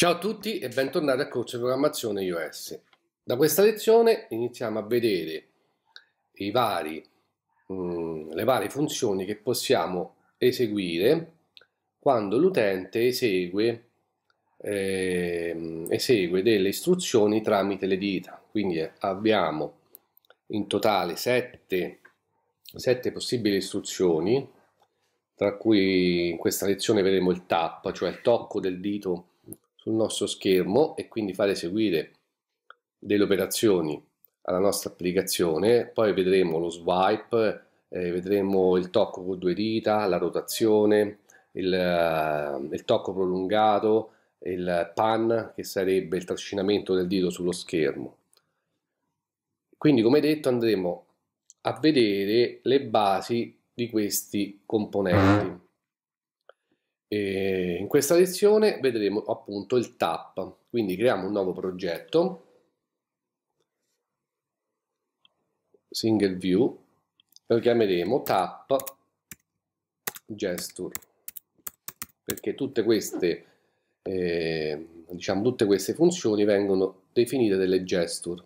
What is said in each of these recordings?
Ciao a tutti e bentornati al corso di programmazione iOS. Da questa lezione iniziamo a vedere vari, mh, mm, le varie funzioni che possiamo eseguire quando l'utente esegue, eh, esegue delle istruzioni tramite le dita. Quindi abbiamo in totale sette, possibili istruzioni, tra cui in questa lezione vedremo il tap, cioè il tocco del dito sul nostro schermo e quindi fare eseguire delle operazioni alla nostra applicazione, poi vedremo lo swipe, eh, vedremo il tocco con due dita, la rotazione, il, uh, il tocco prolungato, il pan che sarebbe il trascinamento del dito sullo schermo. Quindi come detto andremo a vedere le basi di questi componenti. E in questa lezione vedremo appunto il TAP, quindi creiamo un nuovo progetto, single view, lo chiameremo TAP gesture, perché tutte queste, eh, diciamo, tutte queste funzioni vengono definite delle gesture.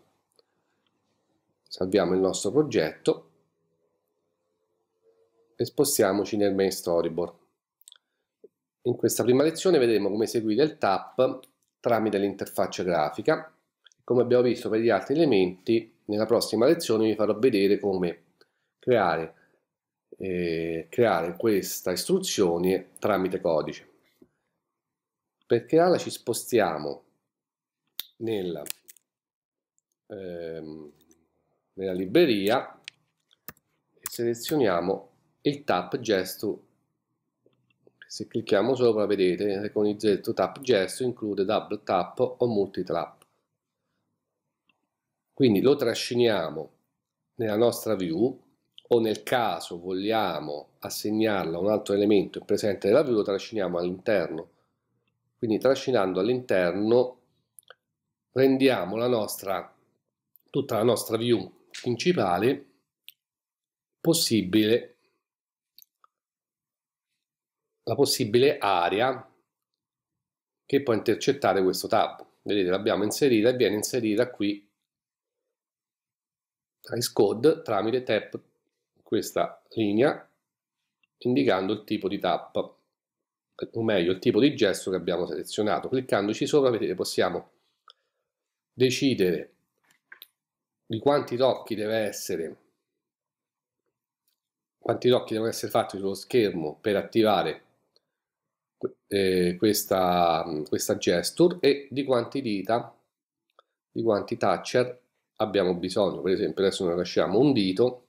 Salviamo il nostro progetto e spostiamoci nel main storyboard. In questa prima lezione vedremo come eseguire il tap tramite l'interfaccia grafica. Come abbiamo visto per gli altri elementi, nella prossima lezione vi farò vedere come creare, eh, creare questa istruzione tramite codice. Per crearla ci spostiamo nella, ehm, nella libreria e selezioniamo il tap gesto se clicchiamo sopra vedete con il Z tap gesto include double tap o multi tap. Quindi lo trasciniamo nella nostra view o nel caso vogliamo assegnarlo a un altro elemento presente nella view lo trasciniamo all'interno. Quindi trascinando all'interno rendiamo la nostra, tutta la nostra view principale possibile la possibile area che può intercettare questo tab. Vedete, l'abbiamo inserita e viene inserita qui Ice Code tramite tap questa linea indicando il tipo di tap o meglio il tipo di gesto che abbiamo selezionato. Cliccandoci sopra vedete possiamo decidere di quanti tocchi deve essere quanti tocchi devono essere fatti sullo schermo per attivare eh, questa, questa gesture e di quanti dita, di quanti toucher abbiamo bisogno. Per esempio adesso noi lasciamo un dito,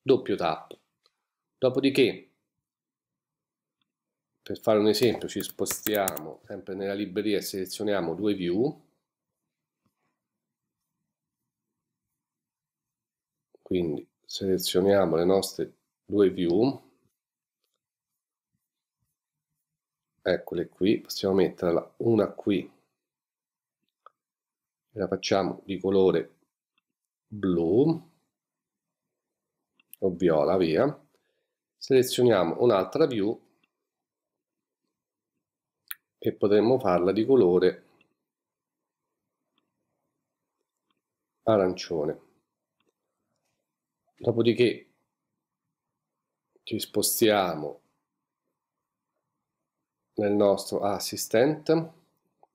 doppio tap. Dopodiché, per fare un esempio, ci spostiamo sempre nella libreria e selezioniamo due view. Quindi selezioniamo le nostre due view eccole qui possiamo metterla una qui. La facciamo di colore blu o viola via. Selezioniamo un'altra view e potremmo farla di colore arancione. Dopodiché ci spostiamo nel nostro assistant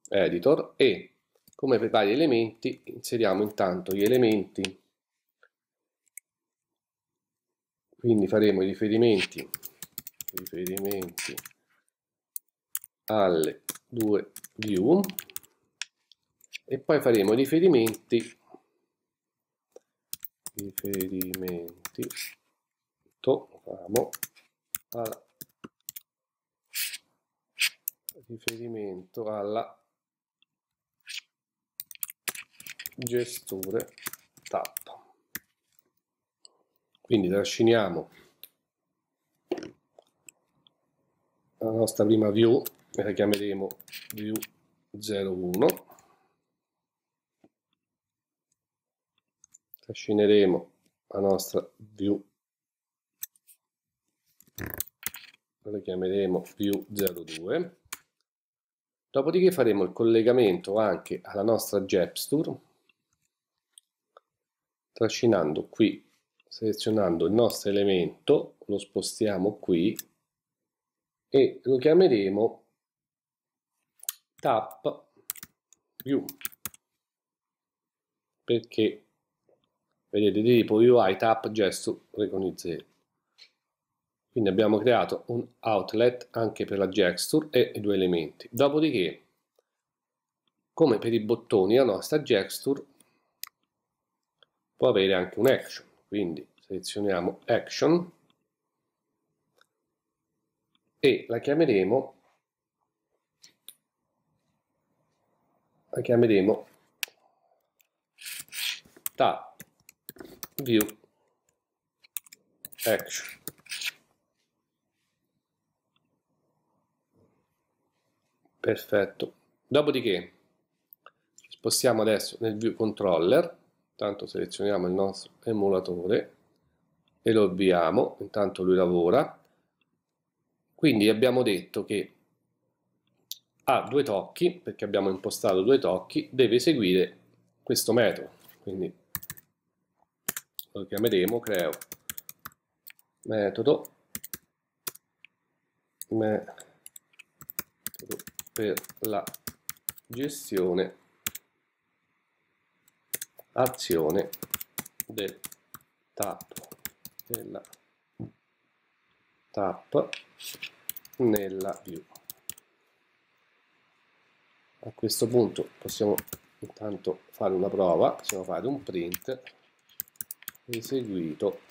editor e come per vari elementi inseriamo intanto gli elementi. Quindi faremo i riferimenti riferimenti alle due view e poi faremo riferimenti riferimenti to, famo, alla riferimento alla gesture tap. Quindi trasciniamo la nostra prima view e la chiameremo view 01 trascineremo la nostra view la chiameremo view 02 Dopodiché faremo il collegamento anche alla nostra Japsture, trascinando qui, selezionando il nostro elemento, lo spostiamo qui e lo chiameremo tap view perché vedete di tipo UI tap gesture recognize quindi abbiamo creato un outlet anche per la gesture e i due elementi. Dopodiché, come per i bottoni, la nostra gesture può avere anche un action. Quindi selezioniamo action e la chiameremo la chiameremo tap view action Perfetto. Dopodiché spostiamo adesso nel view controller, intanto selezioniamo il nostro emulatore e lo avviamo, intanto lui lavora. Quindi abbiamo detto che ha due tocchi, perché abbiamo impostato due tocchi, deve eseguire questo metodo. Quindi lo chiameremo creo metodo metodo per la gestione azione del tap della tap nella view. A questo punto possiamo intanto fare una prova. Possiamo fare un print eseguito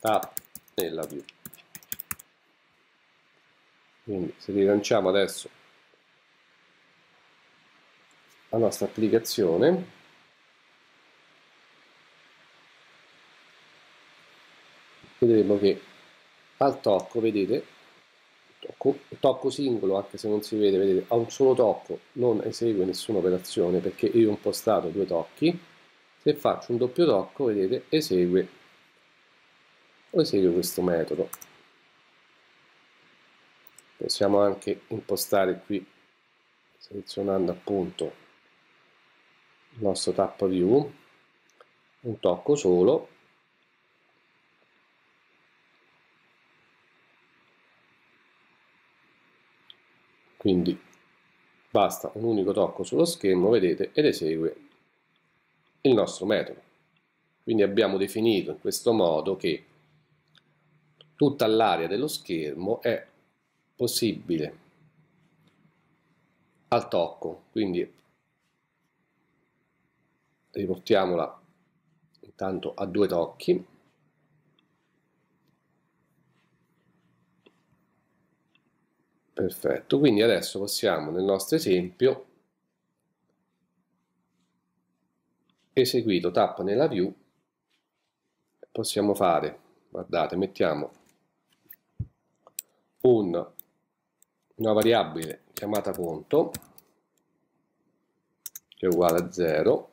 tap nella view quindi se rilanciamo adesso la nostra applicazione vedremo che al tocco vedete tocco, tocco singolo anche se non si vede vedete a un solo tocco non esegue nessuna operazione perché io ho impostato due tocchi. Se faccio un doppio tocco vedete esegue o esegue questo metodo possiamo anche impostare qui selezionando appunto il nostro tap view un tocco solo. Quindi basta un unico tocco sullo schermo vedete ed esegue il nostro metodo. Quindi abbiamo definito in questo modo che tutta l'area dello schermo è possibile. Al tocco quindi riportiamola intanto a due tocchi. Perfetto quindi adesso possiamo nel nostro esempio eseguito tap nella view possiamo fare guardate mettiamo un una variabile chiamata conto che è uguale a 0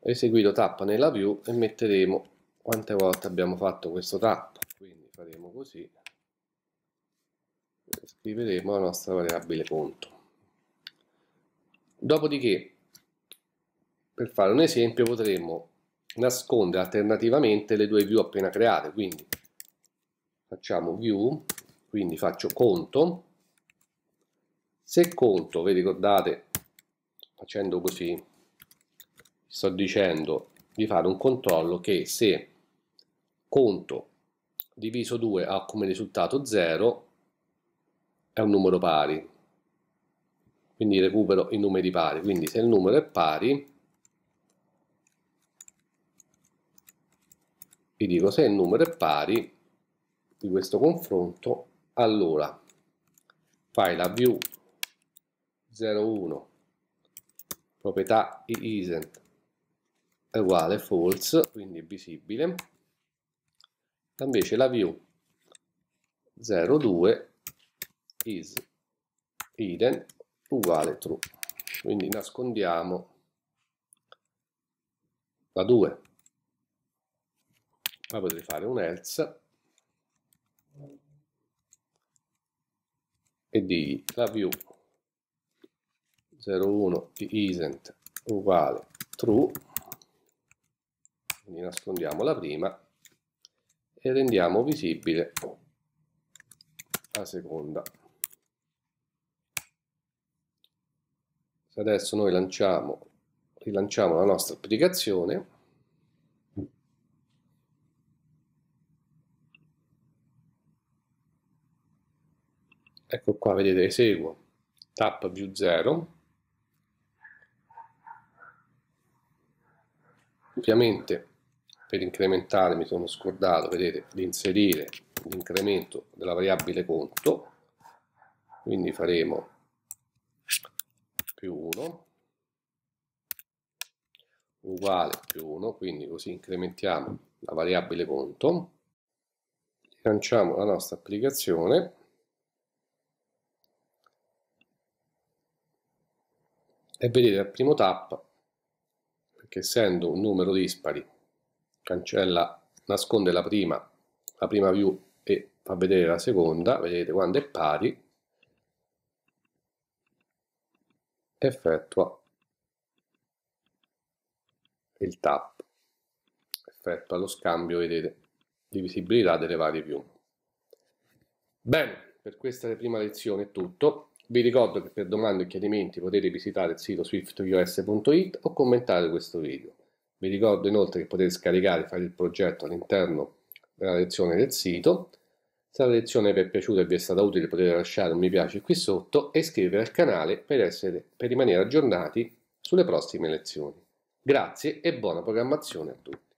eseguito tap nella view e metteremo quante volte abbiamo fatto questo tap quindi faremo così scriveremo la nostra variabile conto. Dopodiché per fare un esempio potremmo nascondere alternativamente le due view appena create. Quindi facciamo view quindi faccio conto. Se conto vi ricordate facendo così sto dicendo di fare un controllo che se conto diviso 2 ha come risultato 0 è un numero pari. Quindi recupero i numeri pari. Quindi se il numero è pari vi dico se il numero è pari di questo confronto allora fai la view 01 proprietà isn't uguale false quindi visibile. Invece la view 02 is hidden uguale true. Quindi nascondiamo la 2 poi potrei fare un else e di la view 01 di isent uguale true. Quindi nascondiamo la prima e rendiamo visibile la seconda. Se adesso noi lanciamo rilanciamo la nostra applicazione ecco qua vedete eseguo. Tap view 0 ovviamente per incrementare mi sono scordato vedete di inserire l'incremento della variabile conto. Quindi faremo più 1 uguale più 1 quindi così incrementiamo la variabile conto. Lanciamo la nostra applicazione e vedete al primo tap perché essendo un numero dispari cancella nasconde la prima la prima view e fa vedere la seconda vedete quando è pari effettua il tap. Effettua lo scambio vedete di visibilità delle varie view. Bene per questa prima lezione è tutto vi ricordo che per domande e chiarimenti potete visitare il sito swiftus.it o commentare questo video. Vi ricordo inoltre che potete scaricare e fare il progetto all'interno della lezione del sito. Se la lezione vi è piaciuta e vi è stata utile potete lasciare un mi piace qui sotto e iscrivervi al canale per, essere, per rimanere aggiornati sulle prossime lezioni. Grazie e buona programmazione a tutti.